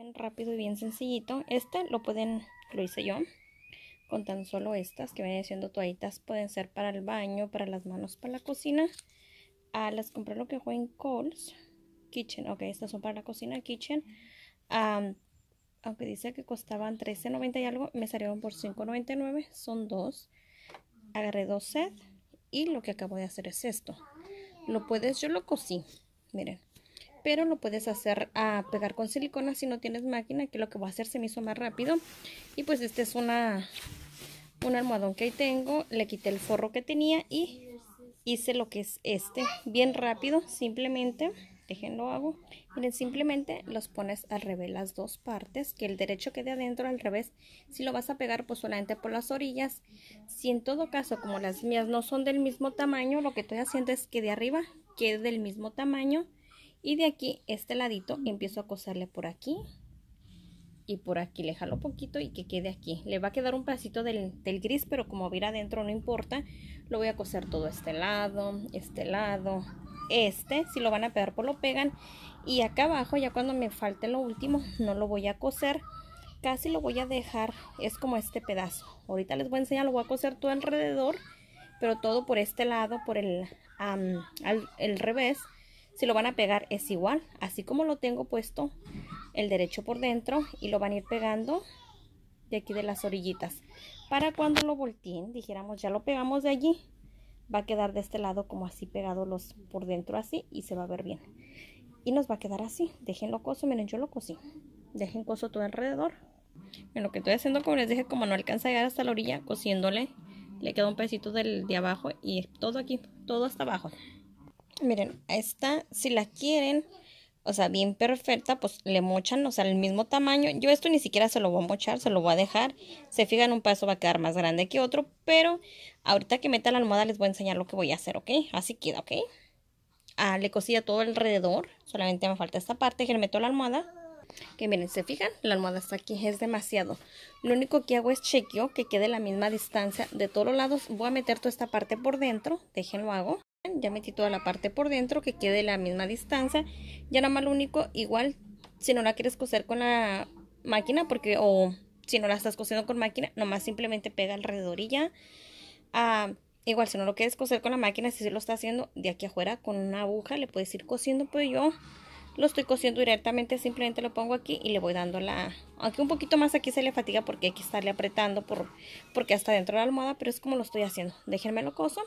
Bien rápido y bien sencillito. Este lo pueden, lo hice yo, con tan solo estas que vienen siendo toallitas. Pueden ser para el baño, para las manos, para la cocina. Ah, las compré lo que fue en Coles Kitchen. Ok, estas son para la cocina Kitchen. aunque dice que costaban $13.90 y algo, me salieron por $5.99. Son dos. Agarré dos sets y lo que acabo de hacer es esto. Lo puedes, yo lo cosí, miren. Pero lo puedes hacer a pegar con silicona si no tienes máquina, que lo que voy a hacer se me hizo más rápido. Y pues este es una, un almohadón que ahí tengo. Le quité el forro que tenía y hice lo que es este. Bien rápido, simplemente déjenlo hago. Miren, simplemente los pones al revés las dos partes, que el derecho quede adentro al revés. Si lo vas a pegar, pues solamente por las orillas. Si en todo caso, como las mías no son del mismo tamaño, lo que estoy haciendo es que de arriba quede del mismo tamaño. Y de aquí, este ladito, empiezo a coserle por aquí. Y por aquí le jalo poquito y que quede aquí. Le va a quedar un pedacito del, del gris, pero como ir adentro no importa. Lo voy a coser todo este lado, este lado, este, si lo van a pegar, pues lo pegan. Y acá abajo, ya cuando me falte lo último, no lo voy a coser. Casi lo voy a dejar, es como este pedazo. Ahorita les voy a enseñar, lo voy a coser todo alrededor, pero todo por este lado, por el, el revés. Si lo van a pegar es igual, así como lo tengo puesto el derecho por dentro y lo van a ir pegando de aquí de las orillitas. Para cuando lo volteen, dijéramos ya lo pegamos de allí, va a quedar de este lado como así pegado los por dentro así y se va a ver bien. Y nos va a quedar así. Déjenlo coso, miren, yo lo cosí. Dejen coso todo alrededor. En lo que estoy haciendo, como les dije, como no alcanza a llegar hasta la orilla, cosiéndole, le queda un pedacito del de abajo y todo aquí, todo hasta abajo. Miren, esta, si la quieren, o sea, bien perfecta, pues le mochan, o sea, el mismo tamaño. Yo esto ni siquiera se lo voy a mochar, se lo voy a dejar. Se fijan, un paso va a quedar más grande que otro, pero ahorita que meta la almohada les voy a enseñar lo que voy a hacer, ¿ok? Así queda, ¿ok? Ah, le cosí todo alrededor, solamente me falta esta parte que le meto la almohada. Que miren, se fijan, la almohada está aquí, es demasiado. Lo único que hago es chequeo que quede la misma distancia de todos los lados. Voy a meter toda esta parte por dentro, déjenlo hago. Ya metí toda la parte por dentro que quede la misma distancia. Ya nada más lo único, igual, si no la quieres coser con la máquina, porque, o si no la estás cosiendo con máquina, nomás simplemente pega alrededor y ya. Ah, igual, si no lo quieres coser con la máquina, si se lo está haciendo de aquí afuera con una aguja, le puedes ir cosiendo, pero yo lo estoy cosiendo directamente, simplemente lo pongo aquí y le voy dando la... Aunque un poquito más aquí se le fatiga porque hay que estarle apretando por, porque hasta dentro de la almohada, pero es como lo estoy haciendo. Déjenme lo coso.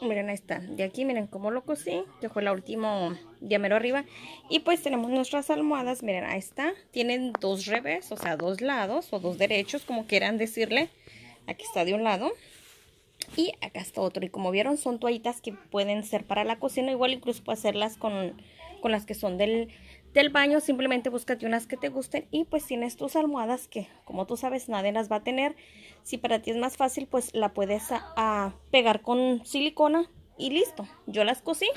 Miren, ahí está. De aquí, miren cómo lo cosí. Que fue la última diamero arriba. Y pues tenemos nuestras almohadas. Miren, ahí está. Tienen dos revés, o sea, dos lados o dos derechos, como quieran decirle. Aquí está de un lado. Y acá está otro. Y como vieron, son toallitas que pueden ser para la cocina. Igual incluso puedes hacerlas con, con las que son del, del baño. Simplemente búscate unas que te gusten. Y pues tienes tus almohadas que, como tú sabes, nadie las va a tener. Si para ti es más fácil, pues la puedes a, pegar con silicona. Y listo. Yo las cosí.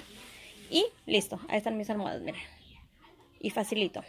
Y listo. Ahí están mis almohadas, miren. Y facilito.